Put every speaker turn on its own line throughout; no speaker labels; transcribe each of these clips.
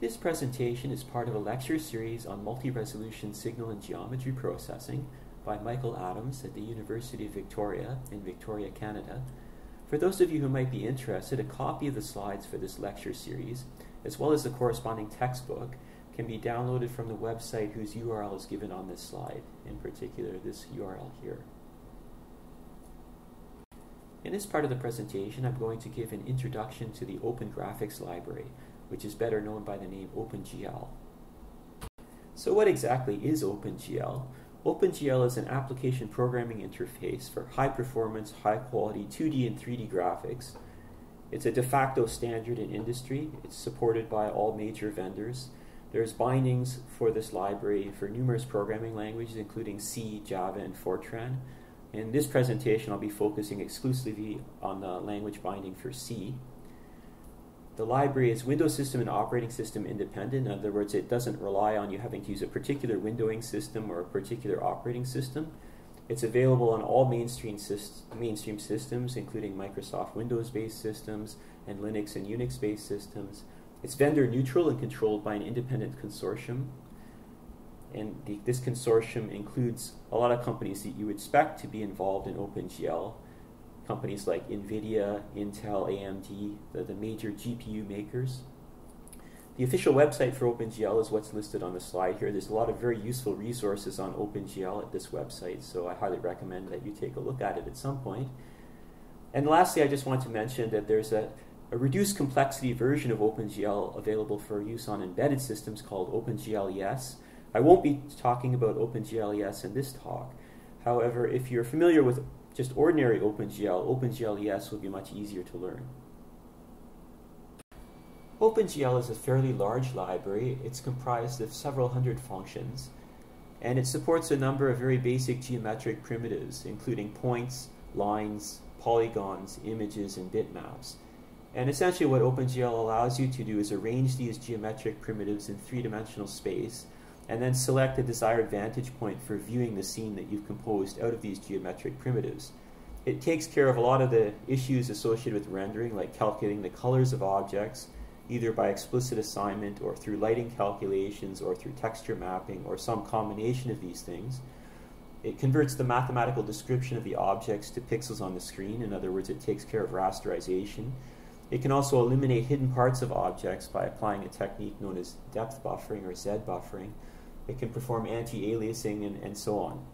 This presentation is part of a lecture series on multi-resolution signal and geometry processing by Michael Adams at the University of Victoria in Victoria, Canada. For those of you who might be interested, a copy of the slides for this lecture series, as well as the corresponding textbook, can be downloaded from the website whose URL is given on this slide, in particular this URL here. In this part of the presentation, I'm going to give an introduction to the Open Graphics Library, which is better known by the name OpenGL. So what exactly is OpenGL? OpenGL is an application programming interface for high performance, high quality 2D and 3D graphics. It's a de facto standard in industry. It's supported by all major vendors. There's bindings for this library for numerous programming languages, including C, Java, and Fortran. In this presentation, I'll be focusing exclusively on the language binding for C. The library is Windows system and operating system independent. In other words, it doesn't rely on you having to use a particular windowing system or a particular operating system. It's available on all mainstream, mainstream systems, including Microsoft Windows-based systems and Linux and Unix-based systems. It's vendor neutral and controlled by an independent consortium. And the, this consortium includes a lot of companies that you would expect to be involved in OpenGL, companies like NVIDIA, Intel, AMD, the, the major GPU makers. The official website for OpenGL is what's listed on the slide here. There's a lot of very useful resources on OpenGL at this website, so I highly recommend that you take a look at it at some point. And lastly, I just want to mention that there's a, a reduced complexity version of OpenGL available for use on embedded systems called OpenGL-ES. I won't be talking about OpenGL-ES in this talk. However, if you're familiar with just ordinary OpenGL, OpenGL-ES will be much easier to learn. OpenGL is a fairly large library. It's comprised of several hundred functions, and it supports a number of very basic geometric primitives, including points, lines, polygons, images, and bitmaps. And essentially what OpenGL allows you to do is arrange these geometric primitives in three-dimensional space and then select a desired vantage point for viewing the scene that you've composed out of these geometric primitives. It takes care of a lot of the issues associated with rendering, like calculating the colors of objects, either by explicit assignment or through lighting calculations or through texture mapping or some combination of these things. It converts the mathematical description of the objects to pixels on the screen. In other words, it takes care of rasterization. It can also eliminate hidden parts of objects by applying a technique known as depth buffering or Z buffering, it can perform anti-aliasing and, and so on.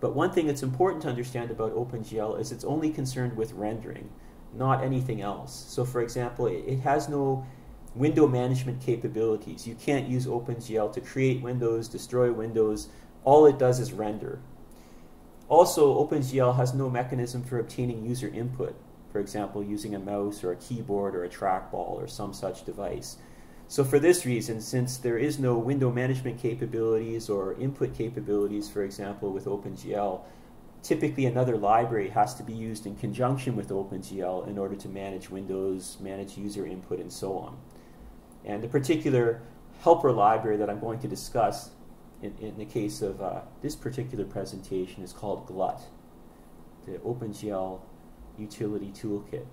But one thing that's important to understand about OpenGL is it's only concerned with rendering, not anything else. So for example, it, it has no window management capabilities. You can't use OpenGL to create windows, destroy windows. All it does is render. Also, OpenGL has no mechanism for obtaining user input, for example, using a mouse or a keyboard or a trackball or some such device. So for this reason, since there is no window management capabilities or input capabilities, for example, with OpenGL, typically another library has to be used in conjunction with OpenGL in order to manage windows, manage user input, and so on. And the particular helper library that I'm going to discuss in, in the case of uh, this particular presentation is called GLUT, the OpenGL Utility Toolkit.